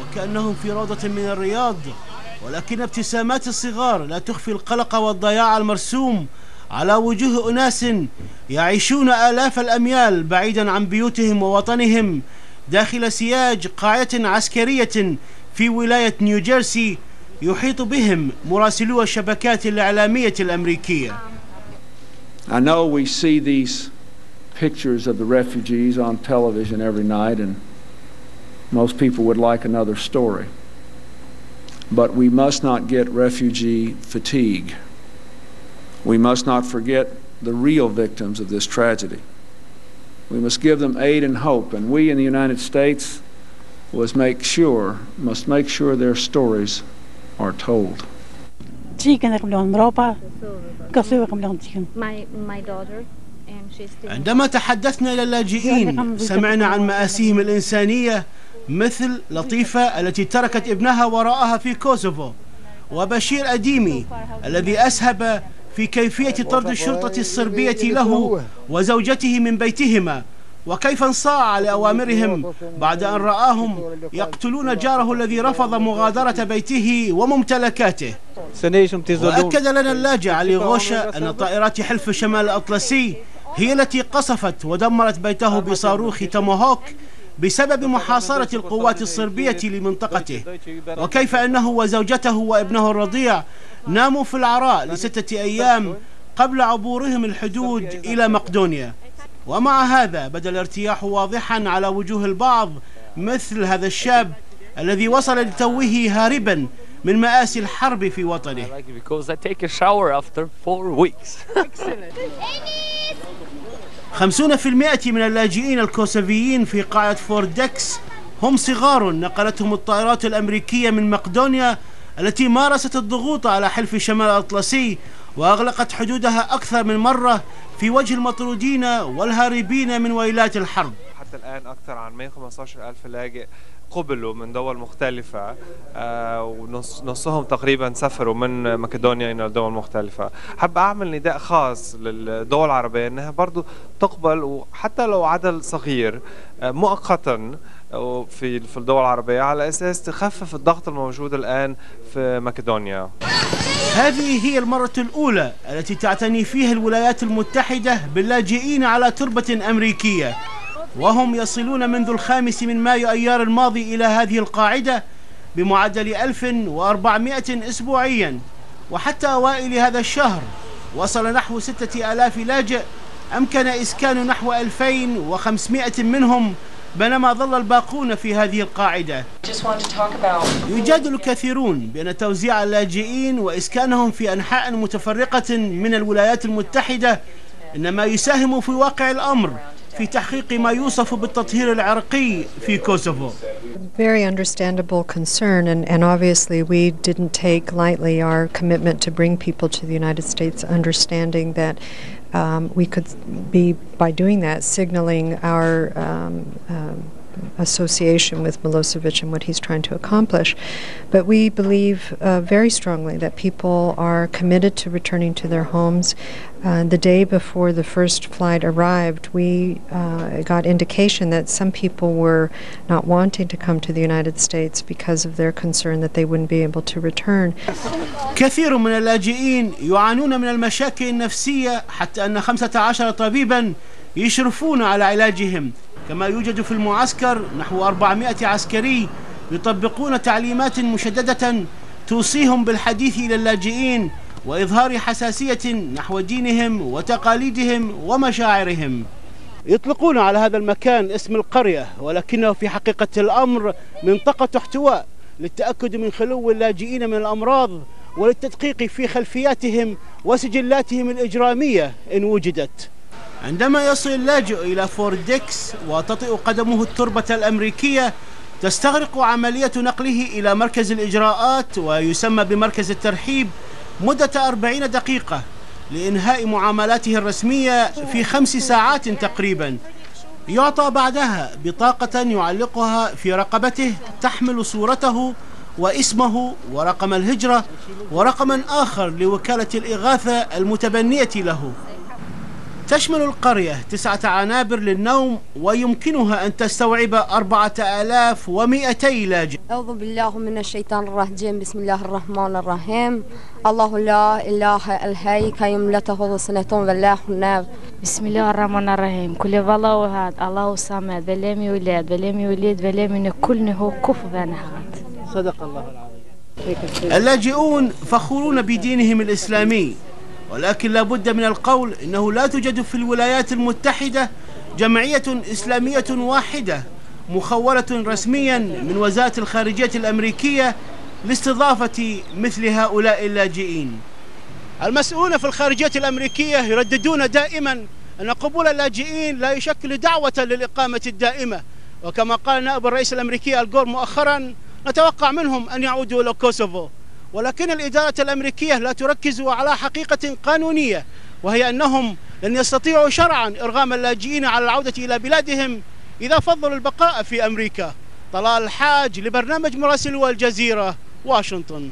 وكأنهم في روضة من الرياض. ولكن ابتسامات الصغار لا تخفي القلق والضياع المرسوم. على وجوه أناس يعيشون آلاف الأميال بعيدا عن بيوتهم ووطنهم. داخل سياج قاعدة عسكرية في ولاية نيوجيرسي يحيط بهم مراسلو الشبكات الإعلامية الأمريكية. I know we see these pictures of the refugees on television every night, and most people would like another story. But we must not get refugee fatigue. We must not forget the real victims of this tragedy. We must give them aid and hope, and we in the United States must make sure, must make sure their stories are told. My, my daughter, and she's still عندما تحدثنا إلى اللاجئين سمعنا عن مآسيهم الإنسانية مثل لطيفة التي تركت ابنها وراءها في كوسوفو وبشير أديمي الذي أسهب في كيفية طرد الشرطة الصربية له وزوجته من بيتهما وكيف انصاع لأوامرهم بعد أن رآهم يقتلون جاره الذي رفض مغادرة بيته وممتلكاته. وأكد لنا اللاجئ علي غوشة أن طائرات حلف شمال الأطلسي هي التي قصفت ودمرت بيته بصاروخ تاموهوك بسبب محاصرة القوات الصربية لمنطقته. وكيف أنه وزوجته وابنه الرضيع ناموا في العراء لستة أيام قبل عبورهم الحدود إلى مقدونيا. ومع هذا بدأ الارتياح واضحا على وجوه البعض مثل هذا الشاب الذي وصل لتوه هاربا من مآسي الحرب في وطنه. because I take a shower after four weeks. خمسون في المئة من اللاجئين الكوسوفيين في قاعة فوردكس هم صغار نقلتهم الطائرات الأمريكية من مقدونيا التي مارست الضغوط على حلف شمال الأطلسي وأغلقت حدودها أكثر من مرة في وجه المطرودين والهاربين من ويلات الحرب حتى الآن أكثر عن 115 ألف لاجئ قبلوا من دول مختلفة آه، ونص نصهم تقريبا سافروا من مقدونيا إلى دول مختلفة. حب أعمل نداء خاص للدول العربية أنها برضو تقبل وحتى لو عدد صغير آه، مؤقتا آه، في في الدول العربية على أساس تخفف الضغط الموجود الآن في مقدونيا هذه هي المرة الأولى التي تعتني فيها الولايات المتحدة باللاجئين على تربة أمريكية. وهم يصلون منذ الخامس من مايو أيار الماضي إلى هذه القاعدة بمعدل 1400 أسبوعيا. وحتى أوائل هذا الشهر وصل نحو ستة آلاف لاجئ. أمكن إسكان نحو 2500 منهم بينما ظل الباقون في هذه القاعدة. يجادل كثيرون بأن توزيع اللاجئين وإسكانهم في أنحاء متفرقة من الولايات المتحدة إنما يساهم في واقع الأمر. في تحقيق ما يوصف بالتطهير العرقي في كوسوفو very understandable concern, and, and obviously we didn't take lightly our commitment to bring people to the United States, understanding that um, we could be, by doing that, signaling our um, um, association with Milosevic and what he's trying to accomplish. But we believe uh, very strongly that people are committed to returning to their homes. Uh, the day before the first flight arrived, we uh, got indication that some people were not wanting to come to the United States because of their concern that they wouldn't be able to return. كثير من اللاجئين يعانون من المشاكل النفسية حتى أن 15 طبيبا يشرفون على علاجهم. كما يوجد في المعسكر نحو 400 عسكري يطبقون تعليمات مشددة توصيهم بالحديث إلى اللاجئين وإظهار حساسية نحو دينهم وتقاليدهم ومشاعرهم. يطلقون على هذا المكان اسم القرية ولكنه في حقيقة الأمر منطقة احتواء للتأكد من خلو اللاجئين من الأمراض وللتدقيق في خلفياتهم وسجلاتهم الإجرامية إن وجدت. عندما يصل اللاجئ إلى فوردكس وتطئ قدمه التربة الأمريكية تستغرق عملية نقله إلى مركز الإجراءات ويسمى بمركز الترحيب مدة أربعين دقيقة لإنهاء معاملاته الرسمية في خمس ساعات تقريبا. يعطى بعدها بطاقة يعلقها في رقبته تحمل صورته واسمه ورقم الهجرة ورقما آخر لوكالة الإغاثة المتبنية له. تشمل القرية تسعة عنابر للنوم ويمكنها أن تستوعب أربعة آلاف ومئتي لاجئ. أعوذ بالله من الشيطان الرجيم. بسم الله الرحمن الرحيم. الله لا إله الهي كيم لا تأخذ سنة ولا حناب بسم الله الرحمن الرحيم. كل فلا وهاد. الله صمد بلم يولد بلم يولد بلم كل هو كف بنهاد اللاجئون فخورون بدينهم الإسلامي. ولكن لا بد من القول إنه لا توجد في الولايات المتحدة جمعية إسلامية واحدة مخولة رسميا من وزارة الخارجية الأمريكية لاستضافة مثل هؤلاء اللاجئين. المسؤولون في الخارجية الأمريكية يرددون دائما أن قبول اللاجئين لا يشكل دعوة للإقامة الدائمة. وكما قال نائب الرئيس الأمريكي الجور مؤخرا نتوقع منهم أن يعودوا إلى كوسوفو. ولكن الإدارة الأمريكية لا تركز على حقيقة قانونية وهي أنهم لن يستطيعوا شرعا إرغام اللاجئين على العودة إلى بلادهم إذا فضلوا البقاء في أمريكا. طلال الحاج لبرنامج مراسلو الجزيرة واشنطن.